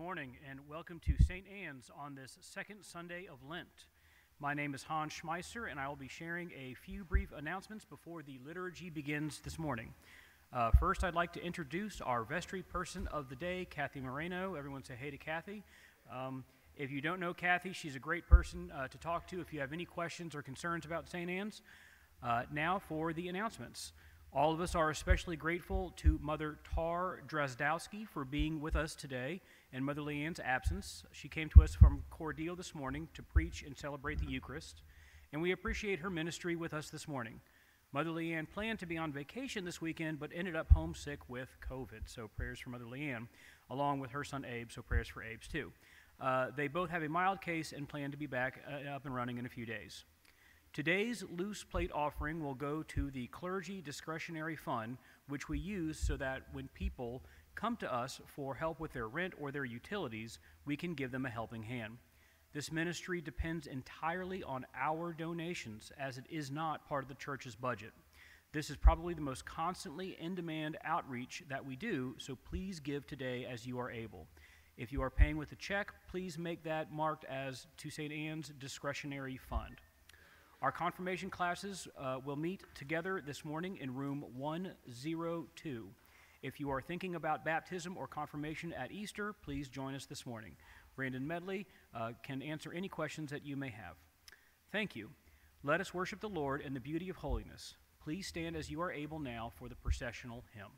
morning and welcome to St. Anne's on this second Sunday of Lent. My name is Hans Schmeisser and I will be sharing a few brief announcements before the liturgy begins this morning. Uh, first, I'd like to introduce our vestry person of the day, Kathy Moreno. Everyone say hey to Kathy. Um, if you don't know Kathy, she's a great person uh, to talk to if you have any questions or concerns about St. Anne's. Uh, now for the announcements. All of us are especially grateful to Mother Tar Drozdowski for being with us today in Mother Leanne's absence. She came to us from Cordele this morning to preach and celebrate the Eucharist, and we appreciate her ministry with us this morning. Mother Leanne planned to be on vacation this weekend, but ended up homesick with COVID, so prayers for Mother Leanne, along with her son Abe, so prayers for Abe's too. Uh, they both have a mild case and plan to be back uh, up and running in a few days. Today's loose plate offering will go to the Clergy Discretionary Fund, which we use so that when people come to us for help with their rent or their utilities, we can give them a helping hand. This ministry depends entirely on our donations, as it is not part of the church's budget. This is probably the most constantly in demand outreach that we do, so please give today as you are able. If you are paying with a check, please make that marked as to St. Anne's Discretionary Fund. Our confirmation classes uh, will meet together this morning in room 102. If you are thinking about baptism or confirmation at Easter, please join us this morning. Brandon Medley uh, can answer any questions that you may have. Thank you. Let us worship the Lord in the beauty of holiness. Please stand as you are able now for the processional hymn.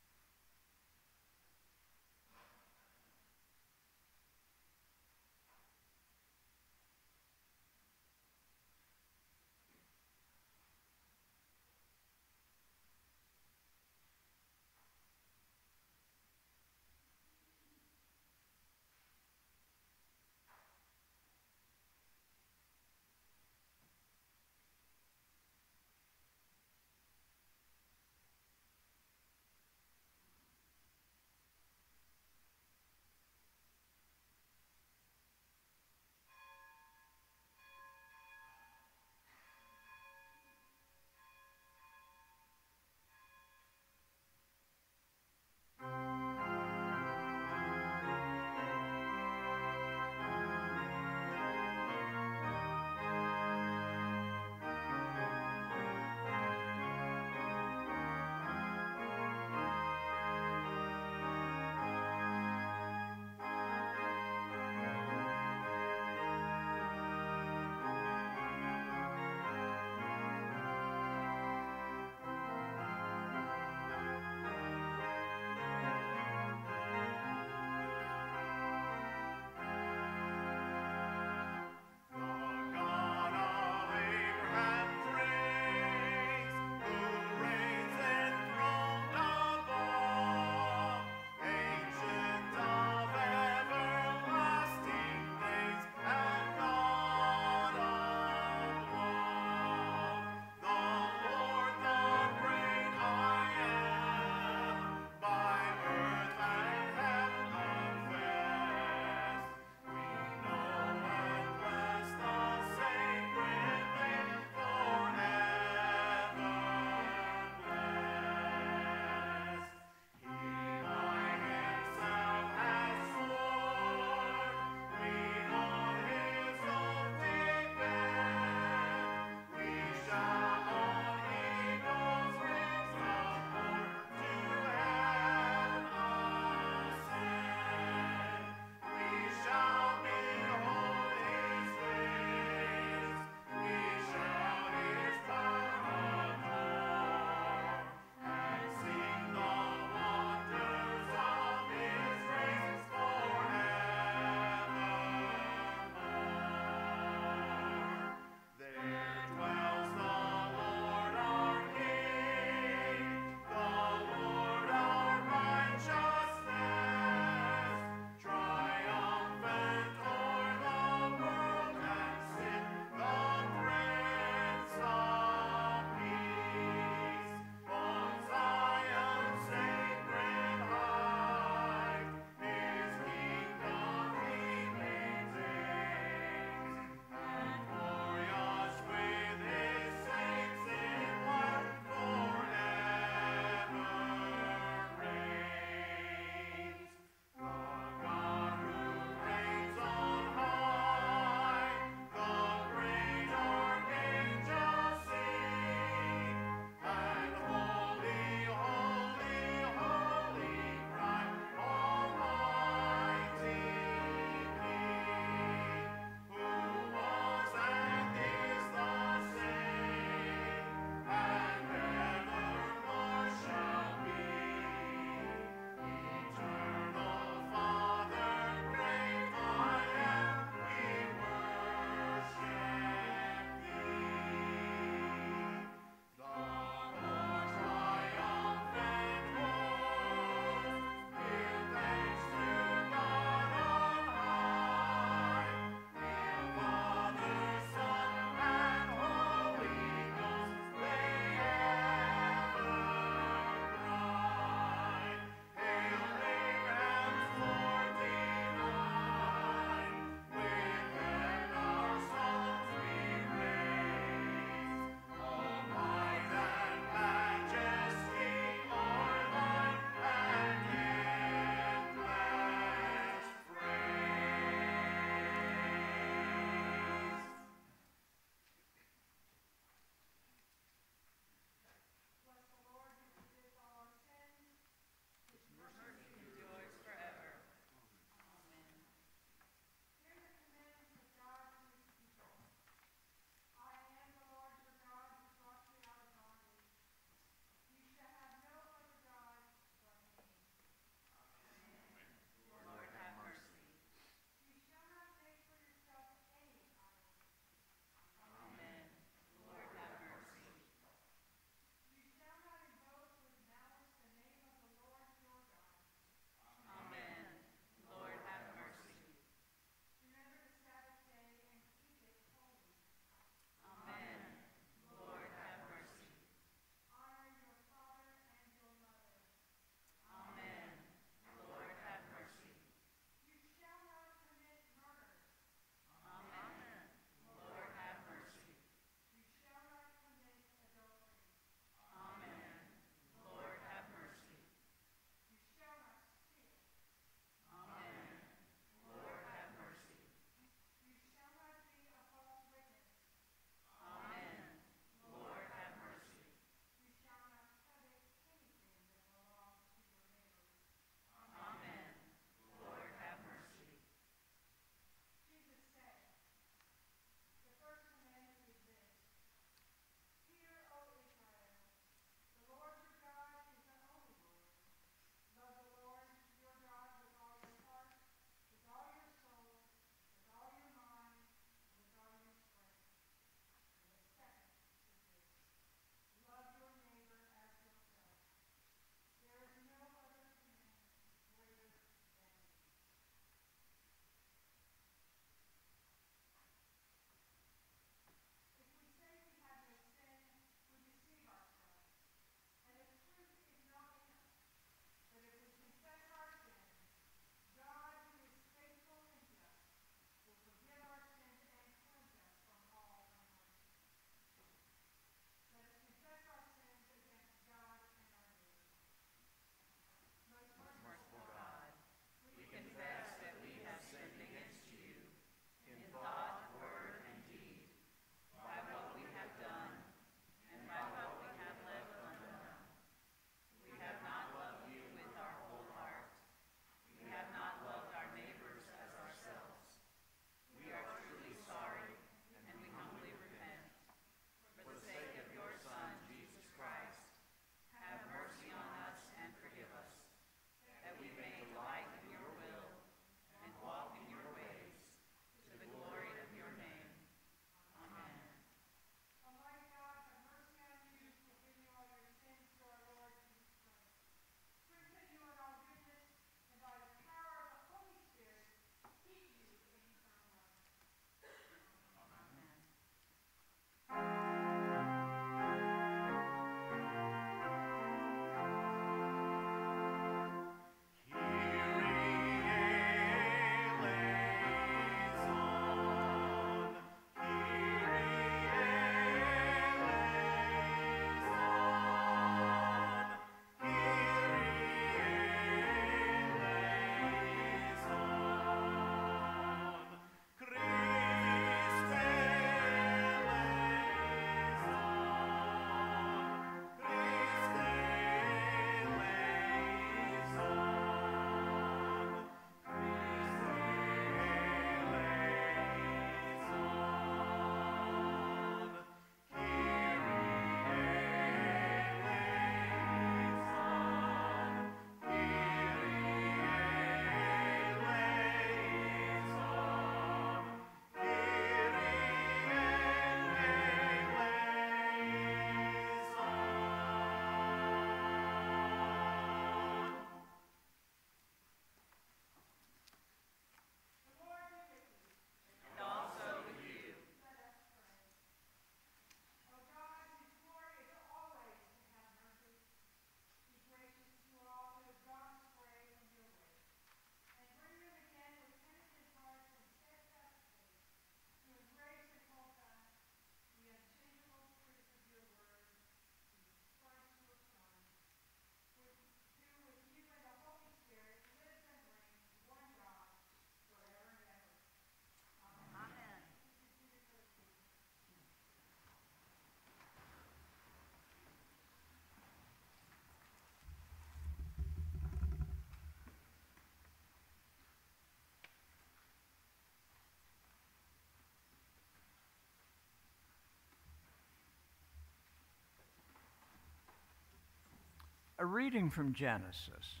Reading from Genesis.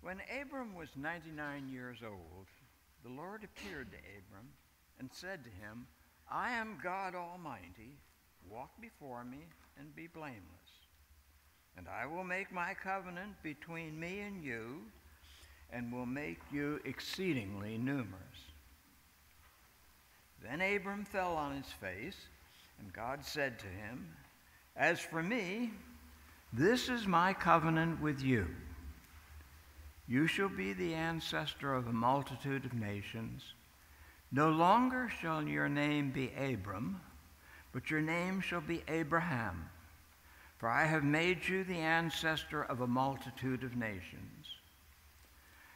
When Abram was 99 years old, the Lord appeared to Abram and said to him, I am God Almighty. Walk before me and be blameless. And I will make my covenant between me and you, and will make you exceedingly numerous. Then Abram fell on his face, and God said to him, As for me, this is my covenant with you. You shall be the ancestor of a multitude of nations. No longer shall your name be Abram, but your name shall be Abraham. For I have made you the ancestor of a multitude of nations.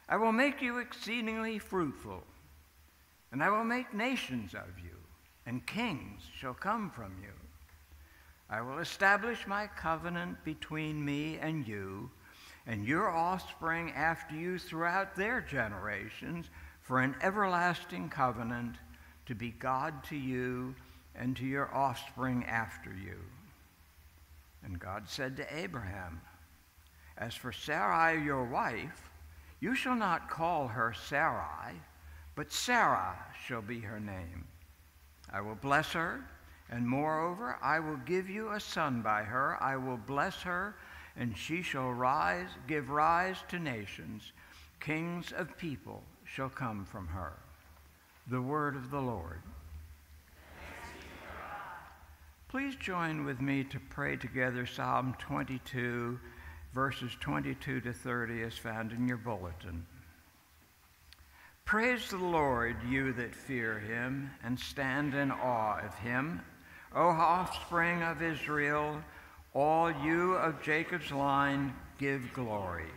I will make you exceedingly fruitful, and I will make nations of you, and kings shall come from you. I will establish my covenant between me and you and your offspring after you throughout their generations for an everlasting covenant to be God to you and to your offspring after you. And God said to Abraham, As for Sarai, your wife, you shall not call her Sarai, but Sarah shall be her name. I will bless her, and moreover, I will give you a son by her. I will bless her and she shall rise, give rise to nations. Kings of people shall come from her. The word of the Lord. Please join with me to pray together Psalm 22, verses 22 to 30, as found in your bulletin. Praise the Lord, you that fear him, and stand in awe of him. O offspring of Israel, all you of Jacob's line give glory.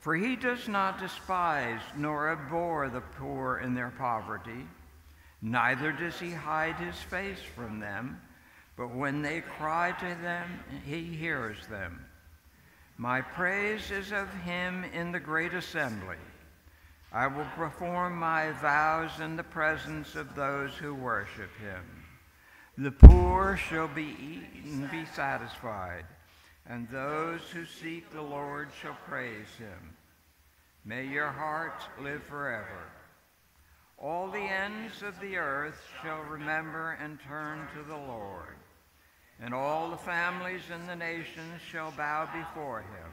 For he does not despise nor abhor the poor in their poverty, neither does he hide his face from them, but when they cry to them, he hears them. My praise is of him in the great assembly. I will perform my vows in the presence of those who worship him. The poor shall be eaten, be satisfied, and those who seek the Lord shall praise him. May your hearts live forever. All the ends of the earth shall remember and turn to the Lord, and all the families in the nations shall bow before him.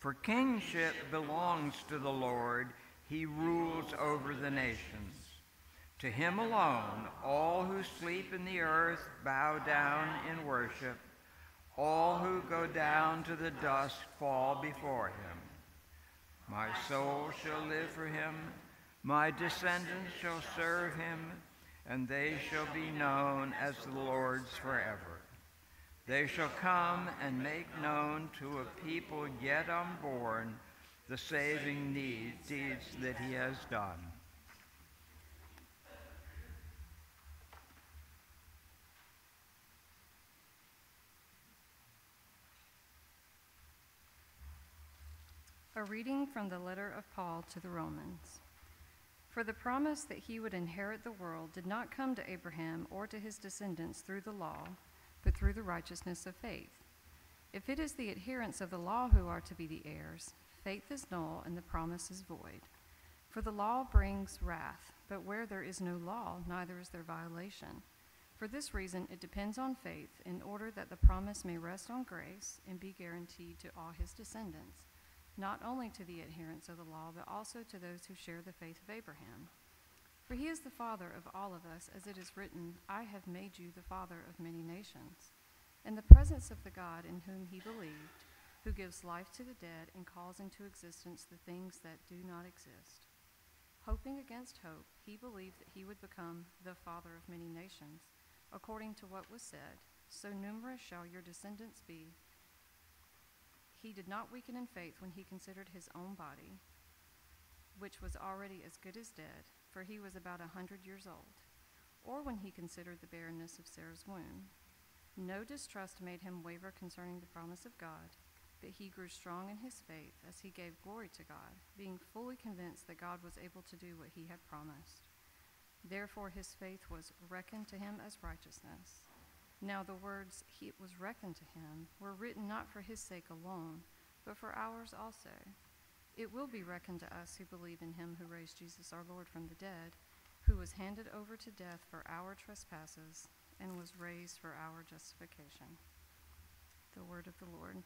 For kingship belongs to the Lord, he rules over the nations. To him alone, all who sleep in the earth bow down in worship. All who go down to the dust fall before him. My soul shall live for him. My descendants shall serve him, and they shall be known as the Lord's forever. They shall come and make known to a people yet unborn the saving deeds that he has done. A reading from the letter of Paul to the Romans. For the promise that he would inherit the world did not come to Abraham or to his descendants through the law, but through the righteousness of faith. If it is the adherents of the law who are to be the heirs, faith is null and the promise is void. For the law brings wrath, but where there is no law, neither is there violation. For this reason, it depends on faith, in order that the promise may rest on grace and be guaranteed to all his descendants not only to the adherents of the law, but also to those who share the faith of Abraham. For he is the father of all of us, as it is written, I have made you the father of many nations. In the presence of the God in whom he believed, who gives life to the dead and calls into existence the things that do not exist. Hoping against hope, he believed that he would become the father of many nations, according to what was said, So numerous shall your descendants be he did not weaken in faith when he considered his own body, which was already as good as dead, for he was about a hundred years old, or when he considered the barrenness of Sarah's womb. No distrust made him waver concerning the promise of God, but he grew strong in his faith as he gave glory to God, being fully convinced that God was able to do what he had promised. Therefore his faith was reckoned to him as righteousness. Now the words, He was reckoned to him, were written not for his sake alone, but for ours also. It will be reckoned to us who believe in him who raised Jesus our Lord from the dead, who was handed over to death for our trespasses and was raised for our justification. The word of the Lord.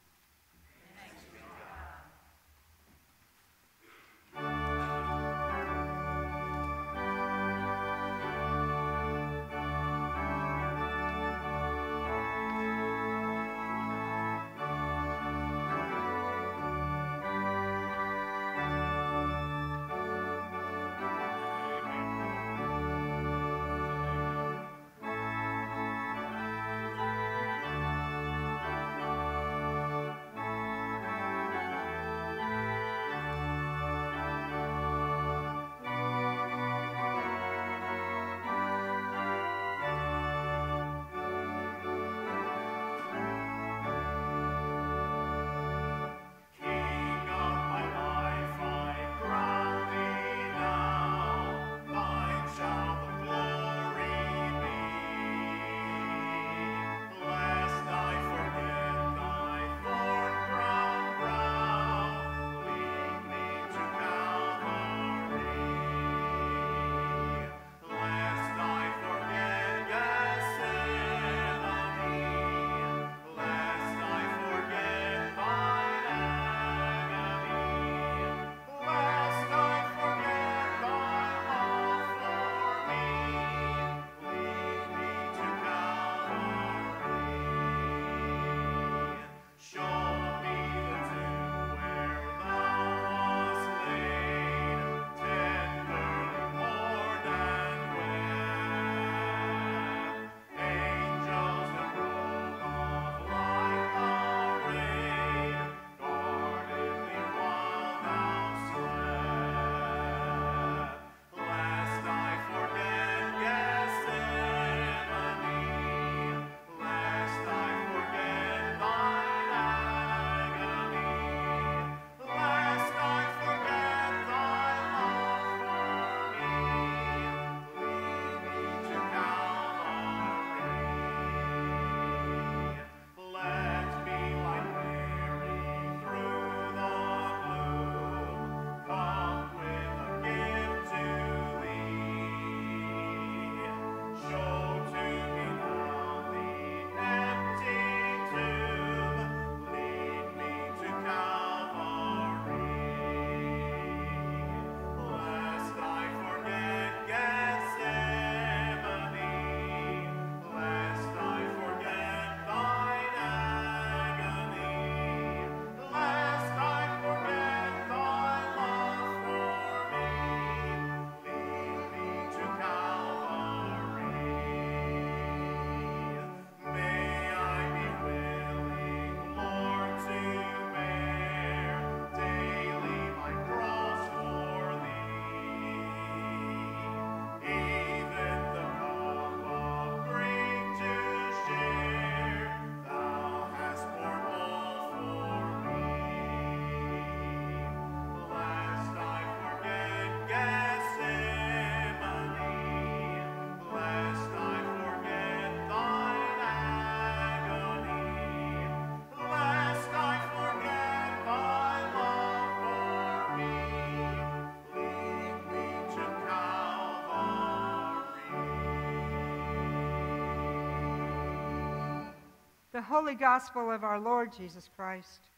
The Holy Gospel of our Lord Jesus Christ,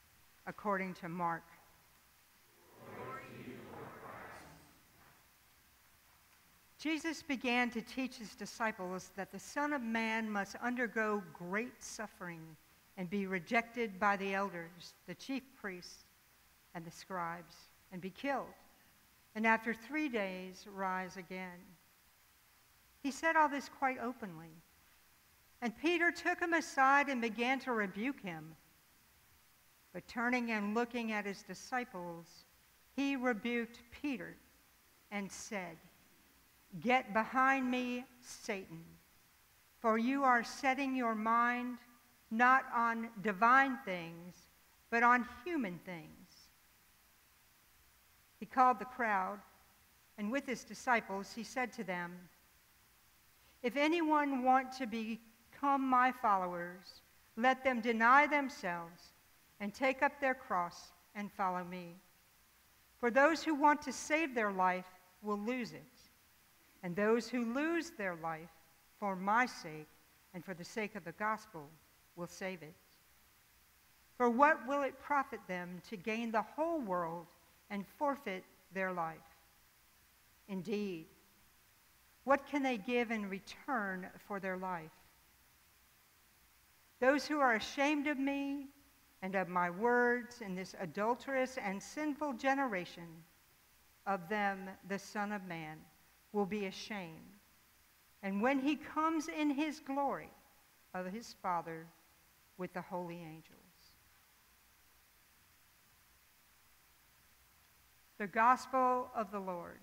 according to Mark. Jesus began to teach his disciples that the Son of Man must undergo great suffering and be rejected by the elders, the chief priests, and the scribes, and be killed, and after three days rise again. He said all this quite openly and Peter took him aside and began to rebuke him. But turning and looking at his disciples, he rebuked Peter and said, Get behind me, Satan, for you are setting your mind not on divine things, but on human things. He called the crowd, and with his disciples, he said to them, If anyone want to be become my followers, let them deny themselves and take up their cross and follow me. For those who want to save their life will lose it, and those who lose their life for my sake and for the sake of the gospel will save it. For what will it profit them to gain the whole world and forfeit their life? Indeed, what can they give in return for their life? Those who are ashamed of me and of my words in this adulterous and sinful generation, of them the Son of Man will be ashamed. And when he comes in his glory of his Father with the holy angels. The Gospel of the Lord.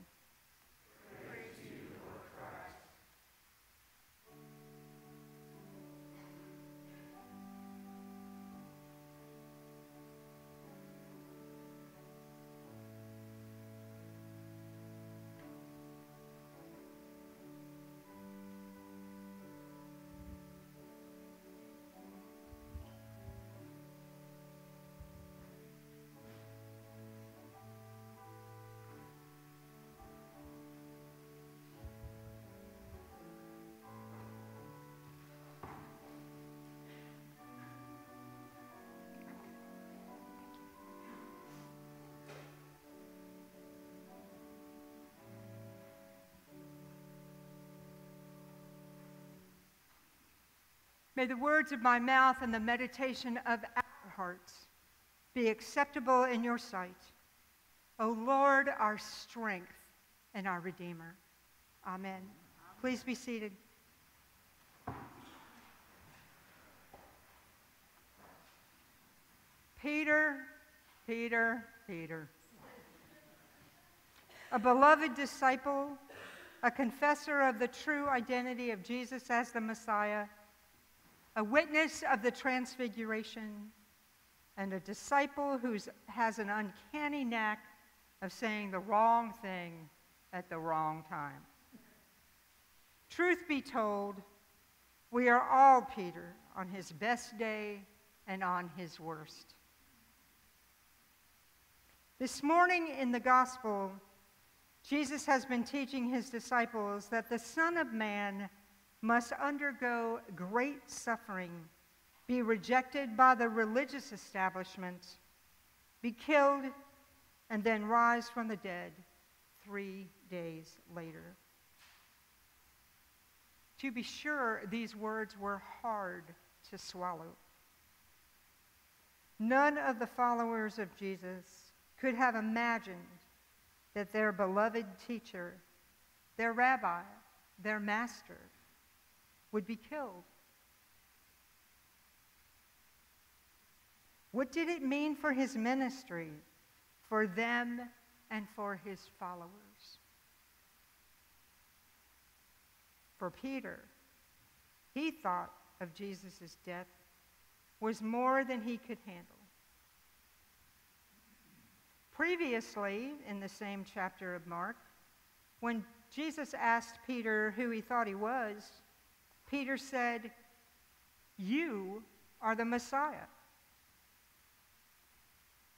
May the words of my mouth and the meditation of our hearts be acceptable in your sight. O Lord, our strength and our Redeemer. Amen. Please be seated. Peter, Peter, Peter. A beloved disciple, a confessor of the true identity of Jesus as the Messiah a witness of the transfiguration, and a disciple who has an uncanny knack of saying the wrong thing at the wrong time. Truth be told, we are all Peter on his best day and on his worst. This morning in the gospel, Jesus has been teaching his disciples that the Son of Man must undergo great suffering, be rejected by the religious establishment, be killed, and then rise from the dead three days later. To be sure, these words were hard to swallow. None of the followers of Jesus could have imagined that their beloved teacher, their rabbi, their master, would be killed. What did it mean for his ministry, for them, and for his followers? For Peter, he thought of Jesus' death was more than he could handle. Previously, in the same chapter of Mark, when Jesus asked Peter who he thought he was, Peter said, You are the Messiah.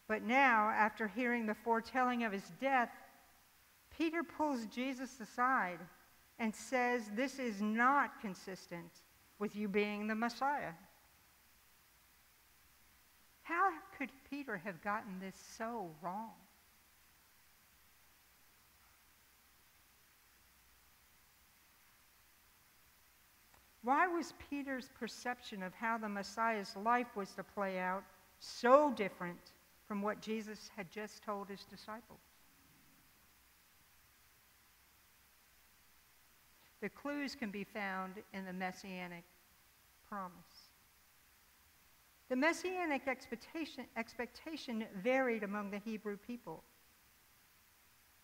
But now, after hearing the foretelling of his death, Peter pulls Jesus aside and says, This is not consistent with you being the Messiah. How could Peter have gotten this so wrong? Why was Peter's perception of how the Messiah's life was to play out so different from what Jesus had just told his disciples? The clues can be found in the messianic promise. The messianic expectation, expectation varied among the Hebrew people.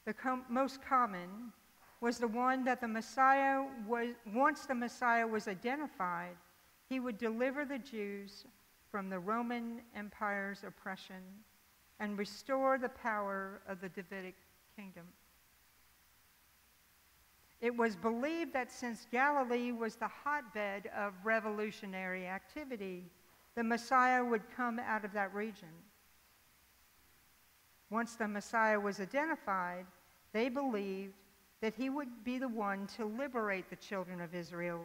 The com- most common was the one that the Messiah was, once the Messiah was identified, he would deliver the Jews from the Roman Empire's oppression and restore the power of the Davidic kingdom. It was believed that since Galilee was the hotbed of revolutionary activity, the Messiah would come out of that region. Once the Messiah was identified, they believed that he would be the one to liberate the children of Israel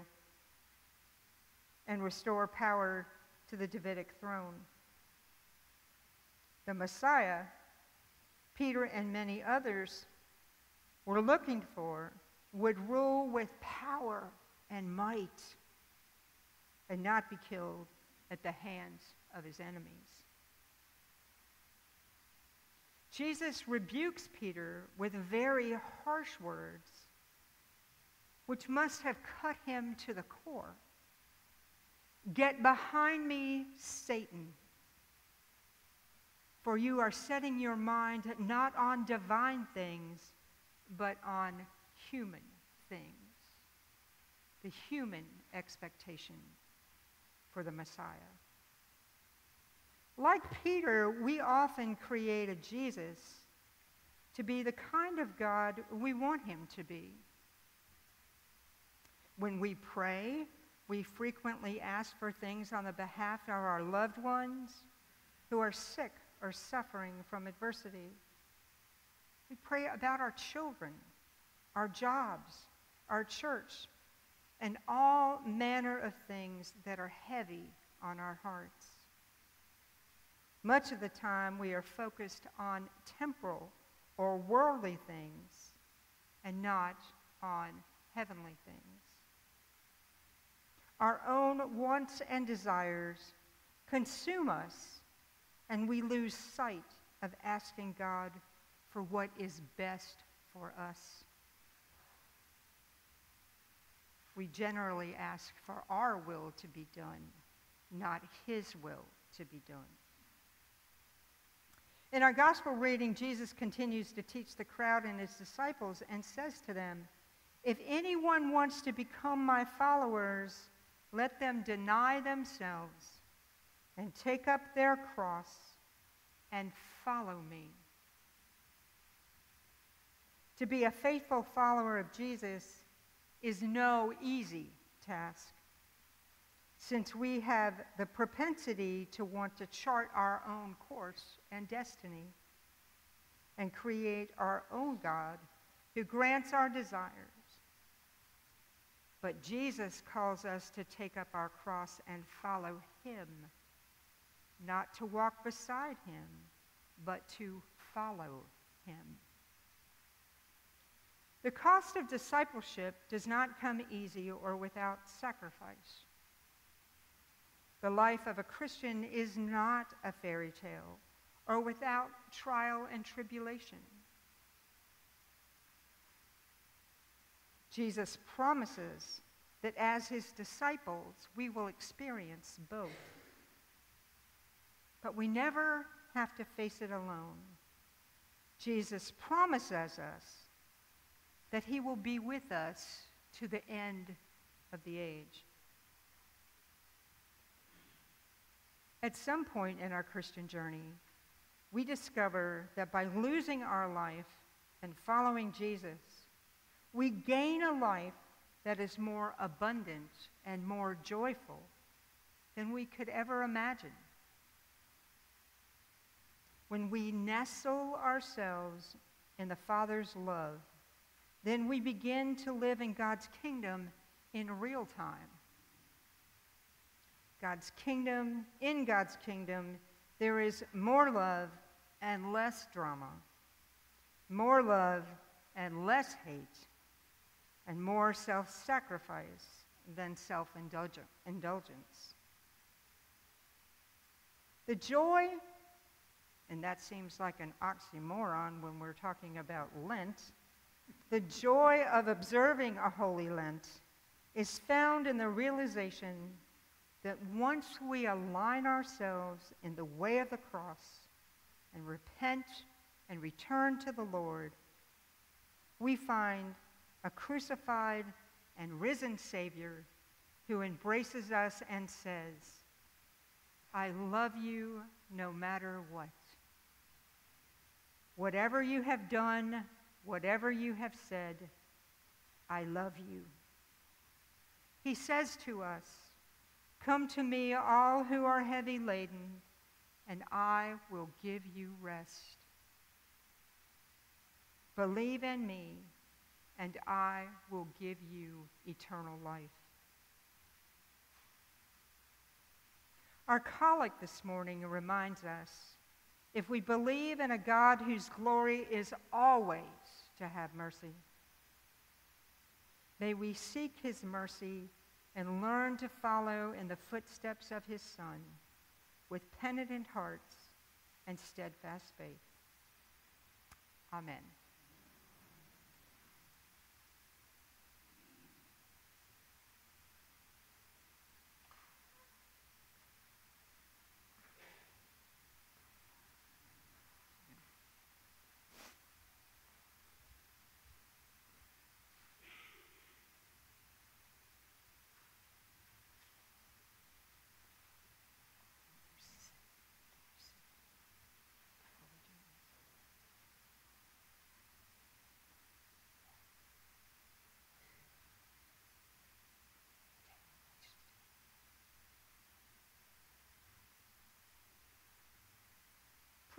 and restore power to the Davidic throne. The Messiah, Peter and many others were looking for, would rule with power and might and not be killed at the hands of his enemies. Jesus rebukes Peter with very harsh words, which must have cut him to the core. Get behind me, Satan, for you are setting your mind not on divine things, but on human things. The human expectation for the Messiah. Like Peter, we often create a Jesus to be the kind of God we want him to be. When we pray, we frequently ask for things on the behalf of our loved ones who are sick or suffering from adversity. We pray about our children, our jobs, our church, and all manner of things that are heavy on our hearts. Much of the time, we are focused on temporal or worldly things and not on heavenly things. Our own wants and desires consume us, and we lose sight of asking God for what is best for us. We generally ask for our will to be done, not His will to be done. In our gospel reading, Jesus continues to teach the crowd and his disciples and says to them, If anyone wants to become my followers, let them deny themselves and take up their cross and follow me. To be a faithful follower of Jesus is no easy task since we have the propensity to want to chart our own course and destiny and create our own God who grants our desires. But Jesus calls us to take up our cross and follow him, not to walk beside him, but to follow him. The cost of discipleship does not come easy or without sacrifice. The life of a Christian is not a fairy tale or without trial and tribulation. Jesus promises that as his disciples, we will experience both. But we never have to face it alone. Jesus promises us that he will be with us to the end of the age. At some point in our Christian journey, we discover that by losing our life and following Jesus, we gain a life that is more abundant and more joyful than we could ever imagine. When we nestle ourselves in the Father's love, then we begin to live in God's kingdom in real time. God's kingdom, in God's kingdom, there is more love and less drama, more love and less hate, and more self sacrifice than self indulgence. The joy, and that seems like an oxymoron when we're talking about Lent, the joy of observing a holy Lent is found in the realization that once we align ourselves in the way of the cross and repent and return to the Lord, we find a crucified and risen Savior who embraces us and says, I love you no matter what. Whatever you have done, whatever you have said, I love you. He says to us, Come to me, all who are heavy laden, and I will give you rest. Believe in me, and I will give you eternal life. Our collect this morning reminds us if we believe in a God whose glory is always to have mercy, may we seek his mercy and learn to follow in the footsteps of his Son with penitent hearts and steadfast faith. Amen.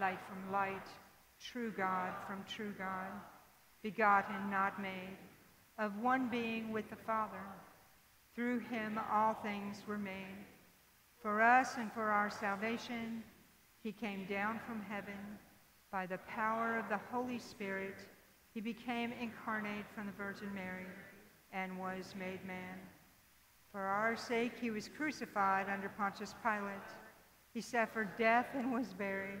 light from light, true God from true God, begotten, not made, of one being with the Father. Through him all things were made. For us and for our salvation, he came down from heaven. By the power of the Holy Spirit, he became incarnate from the Virgin Mary and was made man. For our sake, he was crucified under Pontius Pilate. He suffered death and was buried.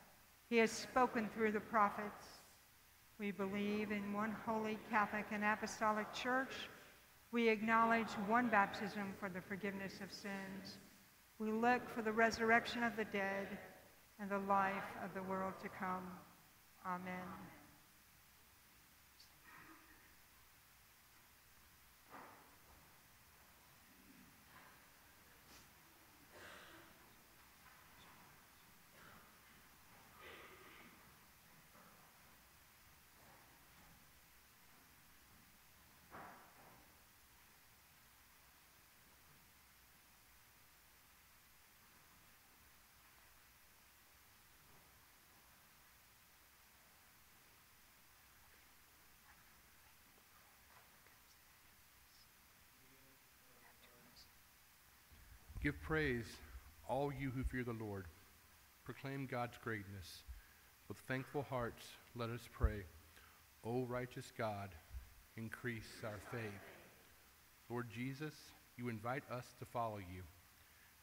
He has spoken through the prophets. We believe in one holy Catholic and Apostolic Church. We acknowledge one baptism for the forgiveness of sins. We look for the resurrection of the dead and the life of the world to come. Amen. Give praise, all you who fear the Lord. Proclaim God's greatness. With thankful hearts, let us pray. O righteous God, increase our faith. Lord Jesus, you invite us to follow you.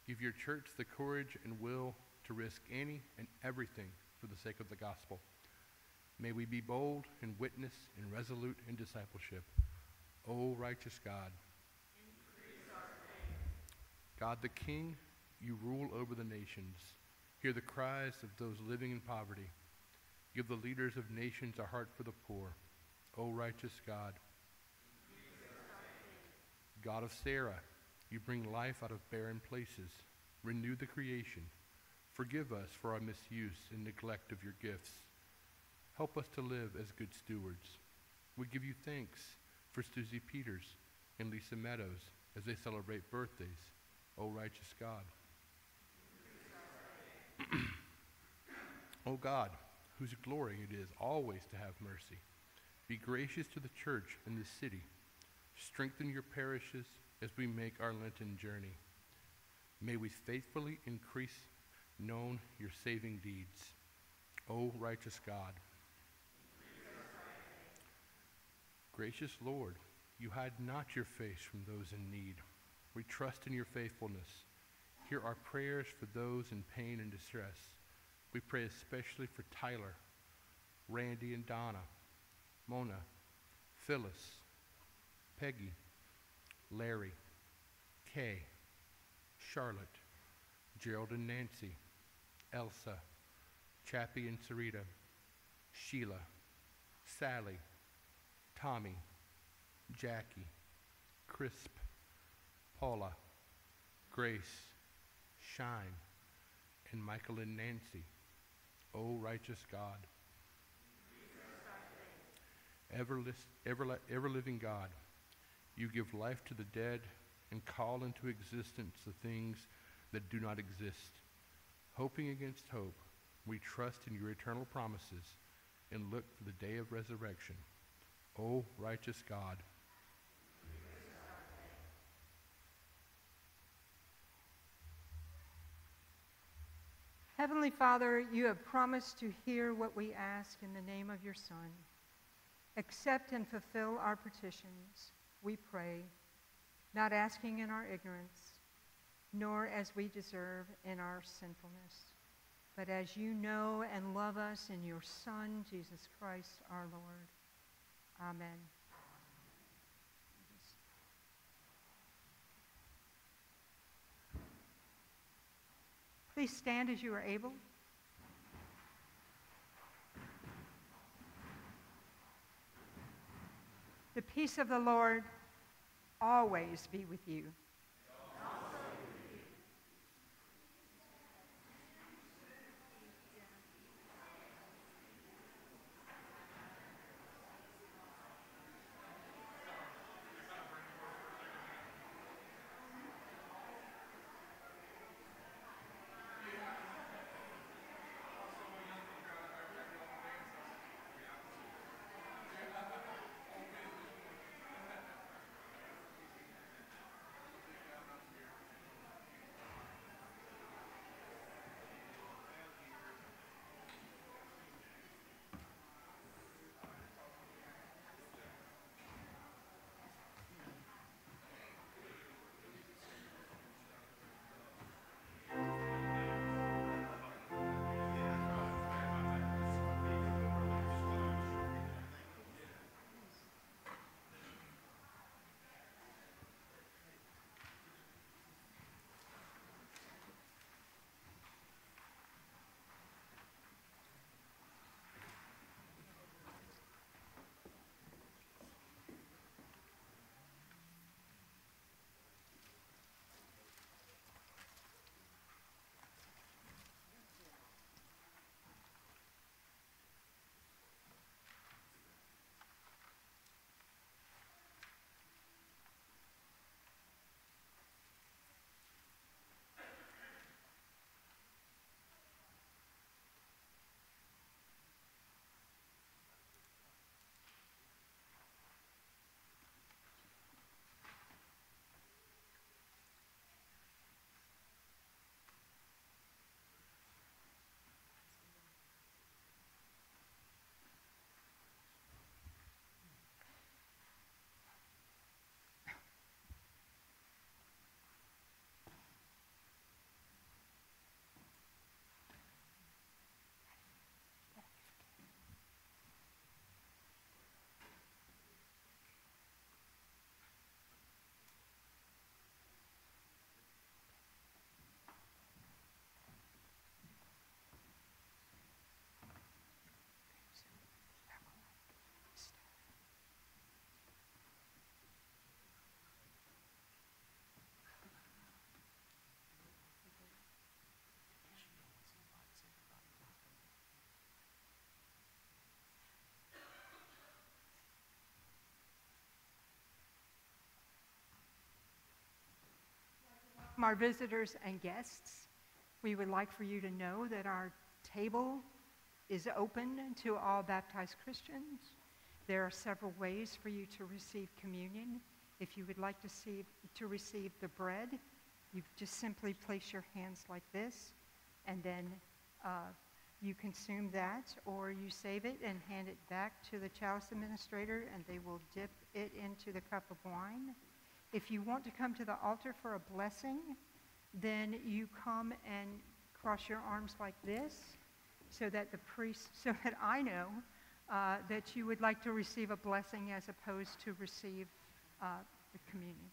Give your church the courage and will to risk any and everything for the sake of the gospel. May we be bold in witness and resolute in discipleship. O righteous God, God the King, you rule over the nations. Hear the cries of those living in poverty. Give the leaders of nations a heart for the poor. O righteous God. God of Sarah, you bring life out of barren places. Renew the creation. Forgive us for our misuse and neglect of your gifts. Help us to live as good stewards. We give you thanks for Susie Peters and Lisa Meadows as they celebrate birthdays. O righteous God. o God, whose glory it is always to have mercy, be gracious to the church and the city. Strengthen your parishes as we make our Lenten journey. May we faithfully increase known your saving deeds. O righteous God. Gracious Lord, you hide not your face from those in need. We trust in your faithfulness. Hear our prayers for those in pain and distress. We pray especially for Tyler, Randy and Donna, Mona, Phyllis, Peggy, Larry, Kay, Charlotte, Gerald and Nancy, Elsa, Chappie and Sarita, Sheila, Sally, Tommy, Jackie, Crisp, Paula, Grace, Shine, and Michael and Nancy. O righteous God, ever, ever, ever living God, you give life to the dead and call into existence the things that do not exist. Hoping against hope, we trust in your eternal promises and look for the day of resurrection. O righteous God, Heavenly Father, you have promised to hear what we ask in the name of your Son. Accept and fulfill our petitions, we pray, not asking in our ignorance, nor as we deserve in our sinfulness, but as you know and love us in your Son, Jesus Christ our Lord. Amen. Please stand as you are able. The peace of the Lord always be with you. From our visitors and guests, we would like for you to know that our table is open to all baptized Christians. There are several ways for you to receive communion. If you would like to, see, to receive the bread, you just simply place your hands like this, and then uh, you consume that, or you save it and hand it back to the chalice administrator, and they will dip it into the cup of wine. If you want to come to the altar for a blessing, then you come and cross your arms like this so that the priest, so that I know uh, that you would like to receive a blessing as opposed to receive uh, the communion.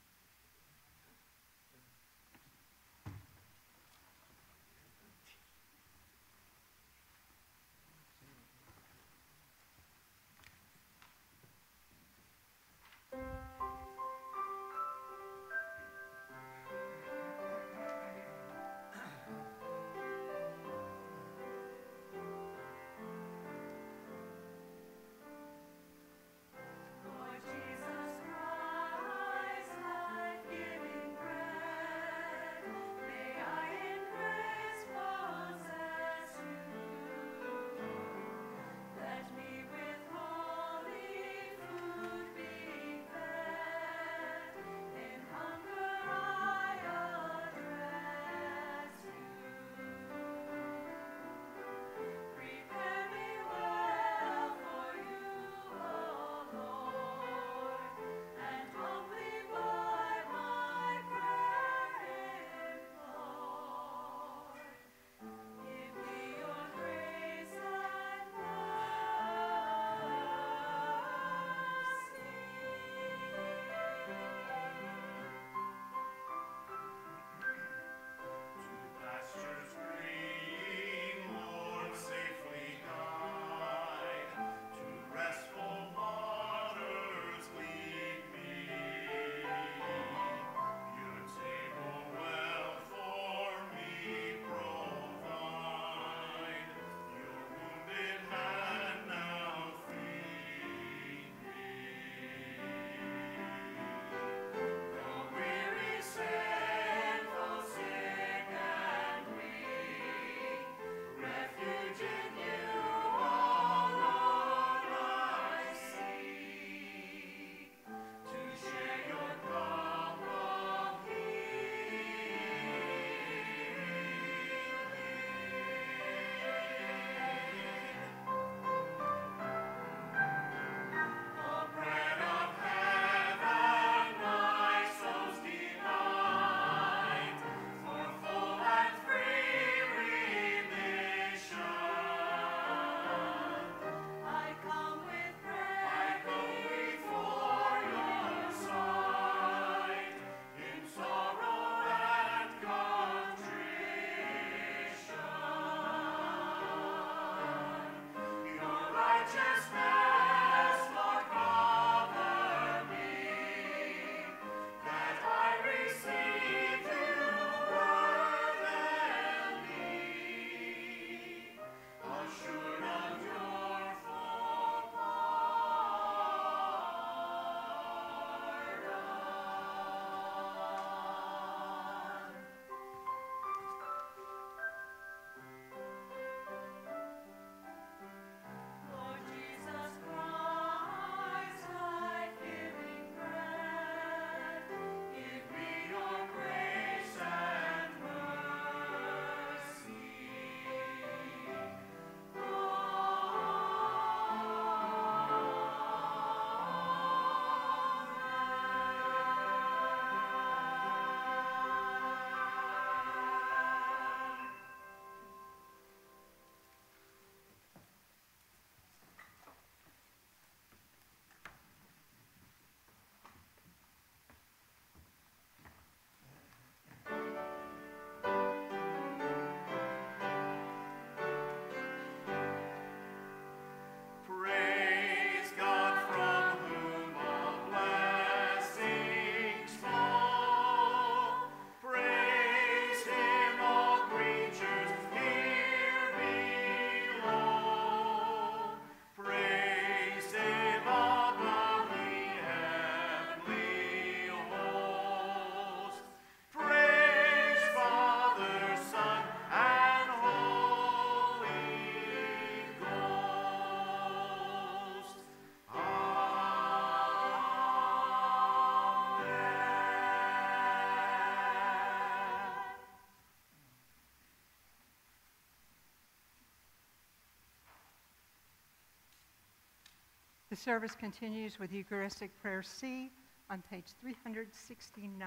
The service continues with Eucharistic Prayer C on page 369.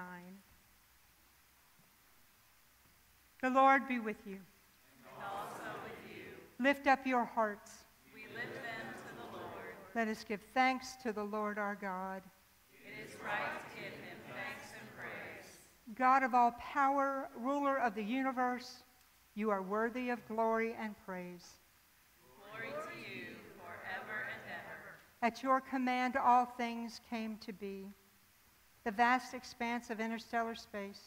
The Lord be with you. And also with you. Lift up your hearts. We lift them to the Lord. Let us give thanks to the Lord our God. It is right to give him thanks and praise. God of all power, ruler of the universe, you are worthy of glory and praise. Glory to you forever and ever. At your command, all things came to be. The vast expanse of interstellar space,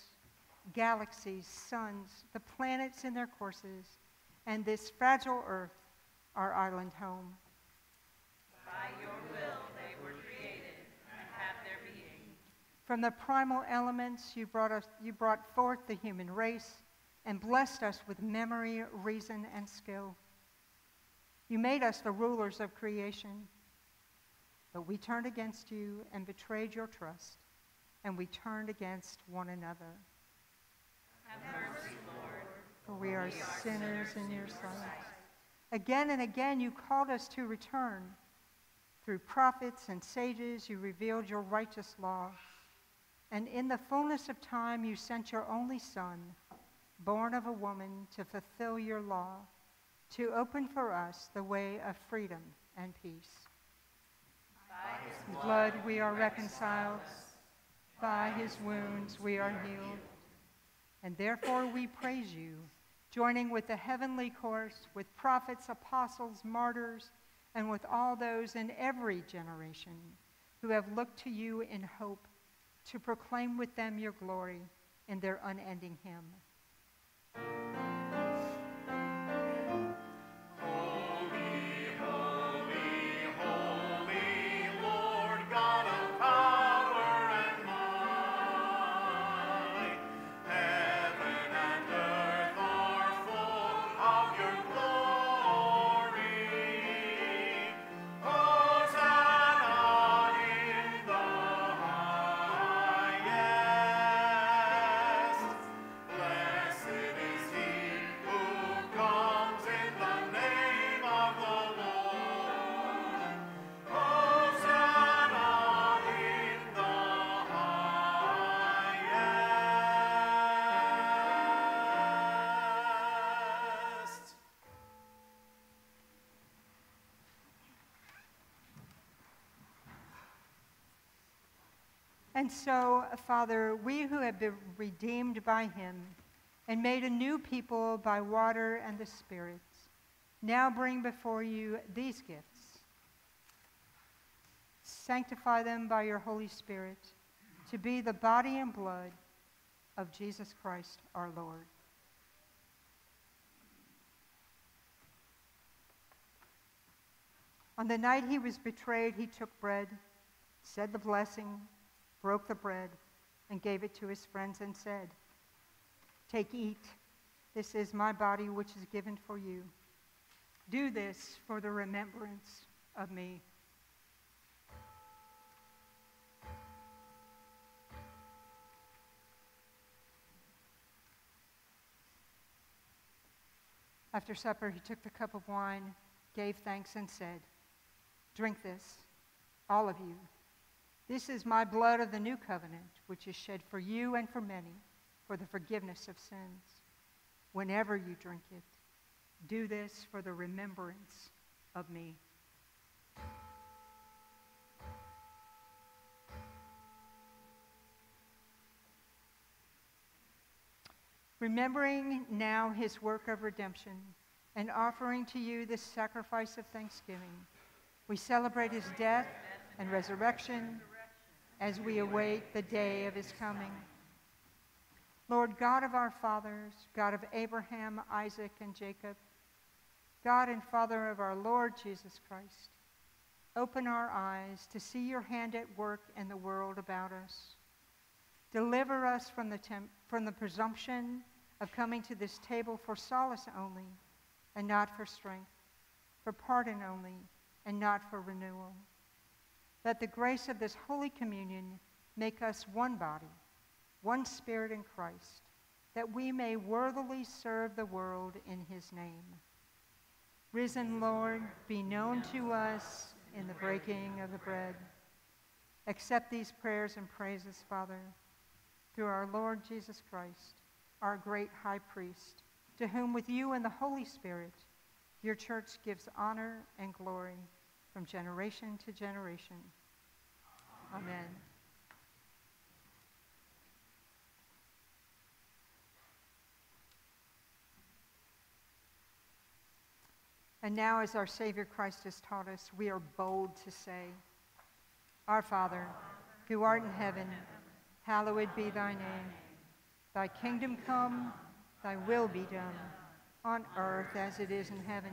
galaxies, suns, the planets in their courses, and this fragile earth, our island home. By your will they were created and have their being. From the primal elements, you brought, us, you brought forth the human race and blessed us with memory, reason, and skill. You made us the rulers of creation. But we turned against you and betrayed your trust, and we turned against one another. Have mercy, Lord. For we are sinners in your sight. Again and again, you called us to return. Through prophets and sages, you revealed your righteous law. And in the fullness of time, you sent your only Son, born of a woman, to fulfill your law, to open for us the way of freedom and peace. Blood we are reconciled. By his wounds we are healed. And therefore we praise you, joining with the heavenly chorus, with prophets, apostles, martyrs, and with all those in every generation who have looked to you in hope to proclaim with them your glory in their unending hymn. So, uh, Father, we who have been redeemed by him and made a new people by water and the Spirit, now bring before you these gifts. Sanctify them by your Holy Spirit to be the body and blood of Jesus Christ our Lord. On the night he was betrayed, he took bread, said the blessing, broke the bread, and gave it to his friends and said, Take, eat. This is my body, which is given for you. Do this for the remembrance of me. After supper, he took the cup of wine, gave thanks, and said, Drink this, all of you. This is my blood of the new covenant, which is shed for you and for many for the forgiveness of sins. Whenever you drink it, do this for the remembrance of me. Remembering now his work of redemption and offering to you this sacrifice of thanksgiving, we celebrate his death and resurrection as we await the day of his coming. Lord God of our fathers, God of Abraham, Isaac, and Jacob, God and Father of our Lord Jesus Christ, open our eyes to see your hand at work in the world about us. Deliver us from the, from the presumption of coming to this table for solace only and not for strength, for pardon only and not for renewal. Let the grace of this Holy Communion make us one body, one spirit in Christ, that we may worthily serve the world in his name. Risen Lord, be known to us in the breaking of the bread. Accept these prayers and praises, Father, through our Lord Jesus Christ, our great high priest, to whom with you and the Holy Spirit your church gives honor and glory from generation to generation. Amen. And now, as our Savior Christ has taught us, we are bold to say, Our Father, who art in heaven, hallowed be thy name. Thy kingdom come, thy will be done, on earth as it is in heaven.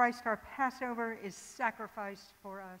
Christ, our Passover, is sacrificed for us.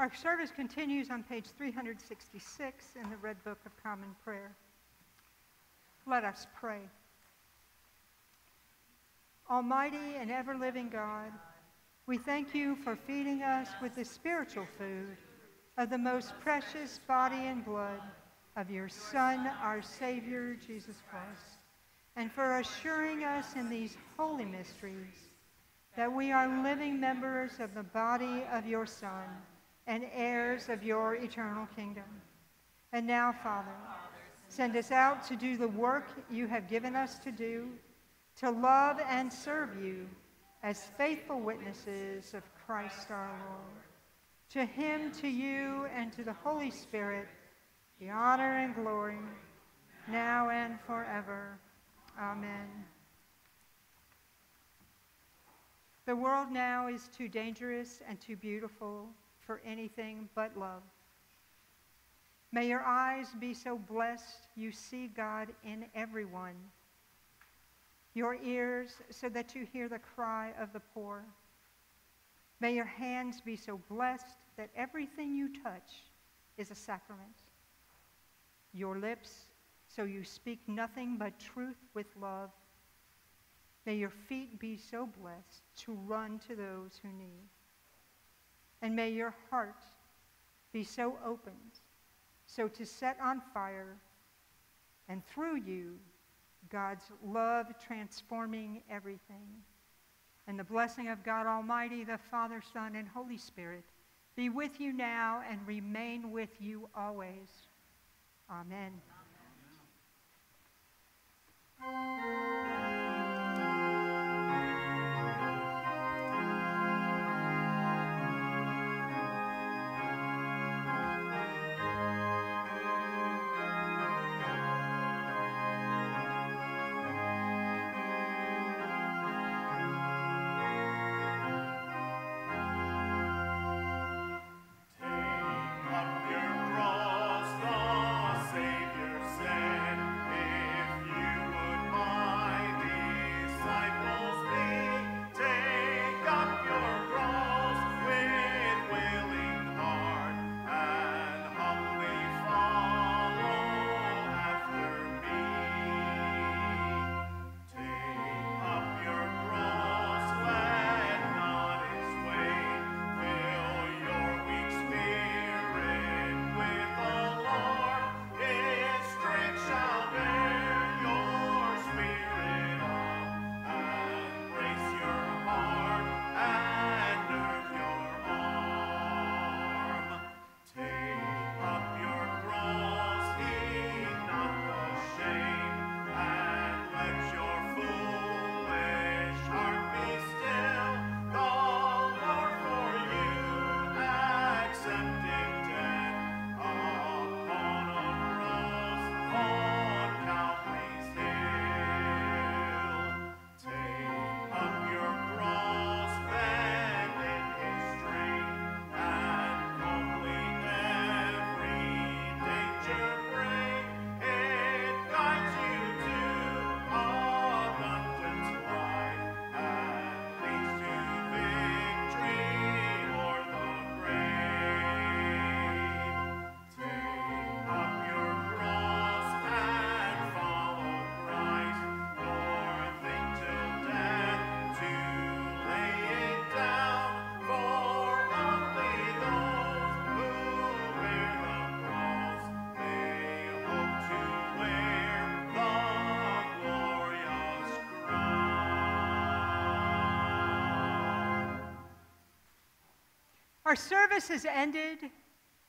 Our service continues on page 366 in the Red Book of Common Prayer. Let us pray. Almighty and ever living God, we thank you for feeding us with the spiritual food of the most precious body and blood of your Son, our Savior, Jesus Christ, and for assuring us in these holy mysteries that we are living members of the body of your Son and heirs of your eternal kingdom. And now, Father, send us out to do the work you have given us to do, to love and serve you as faithful witnesses of Christ our Lord. To him, to you, and to the Holy Spirit, the honor and glory, now and forever. Amen. The world now is too dangerous and too beautiful for anything but love. May your eyes be so blessed you see God in everyone. Your ears so that you hear the cry of the poor. May your hands be so blessed that everything you touch is a sacrament. Your lips so you speak nothing but truth with love. May your feet be so blessed to run to those who need. And may your heart be so opened, so to set on fire, and through you, God's love transforming everything. And the blessing of God Almighty, the Father, Son, and Holy Spirit be with you now and remain with you always. Amen. Take Our service is ended,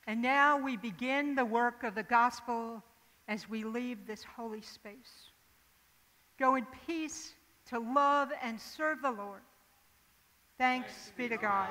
and now we begin the work of the gospel as we leave this holy space. Go in peace to love and serve the Lord. Thanks be to God.